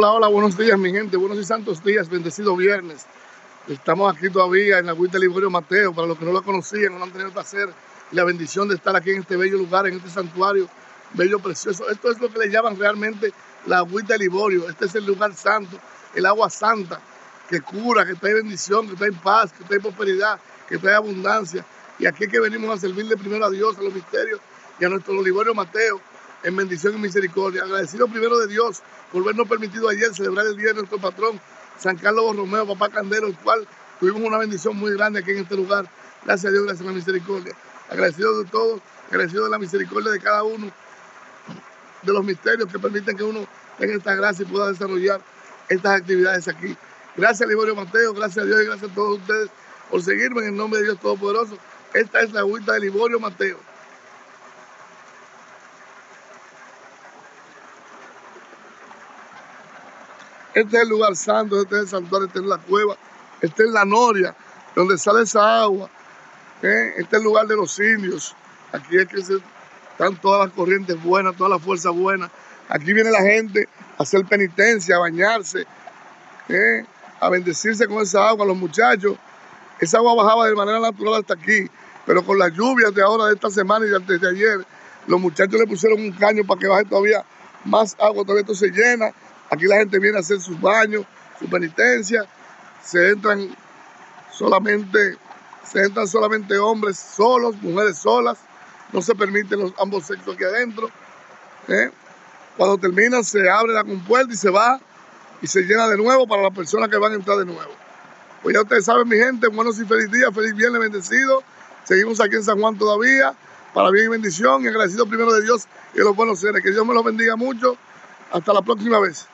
buenos días mi gente, buenos y santos días, bendecido viernes. Estamos aquí todavía en la Agüita Liborio Mateo, para los que no lo conocían, no han tenido el placer la bendición de estar aquí en este bello lugar, en este santuario bello, precioso. Esto es lo que le llaman realmente la Agüita Liborio, este es el lugar santo, el agua santa, que cura, que trae bendición, que trae paz, que trae prosperidad, que trae abundancia. Y aquí es que venimos a servirle primero a Dios, a los misterios y a nuestro Liborio Mateo, en bendición y misericordia. Agradecido primero de Dios por habernos permitido ayer celebrar el día de nuestro patrón, San Carlos Borromeo, Papá Candelo, el cual tuvimos una bendición muy grande aquí en este lugar. Gracias a Dios, gracias a la misericordia. Agradecido de todos, agradecido de la misericordia de cada uno, de los misterios que permiten que uno tenga esta gracia y pueda desarrollar estas actividades aquí. Gracias, Liborio Mateo, gracias a Dios y gracias a todos ustedes por seguirme en el nombre de Dios Todopoderoso. Esta es la agüita de Liborio Mateo. Este es el lugar santo, este es el santuario, este es la cueva, este es la noria, donde sale esa agua. ¿eh? Este es el lugar de los indios. Aquí es que están todas las corrientes buenas, todas las fuerzas buenas. Aquí viene la gente a hacer penitencia, a bañarse, ¿eh? a bendecirse con esa agua, los muchachos. Esa agua bajaba de manera natural hasta aquí, pero con las lluvias de ahora, de esta semana y antes de ayer, los muchachos le pusieron un caño para que baje todavía más agua, todavía esto se llena Aquí la gente viene a hacer sus baños, su penitencia. Se entran solamente, se entran solamente hombres solos, mujeres solas. No se permiten los ambos sexos aquí adentro. ¿eh? Cuando terminan se abre la compuerta y se va y se llena de nuevo para las personas que van a entrar de nuevo. Pues ya ustedes saben, mi gente, buenos y feliz día, feliz viernes bendecido. Seguimos aquí en San Juan todavía, para bien y bendición, y agradecido primero de Dios y de los buenos seres. Que Dios me los bendiga mucho. Hasta la próxima vez.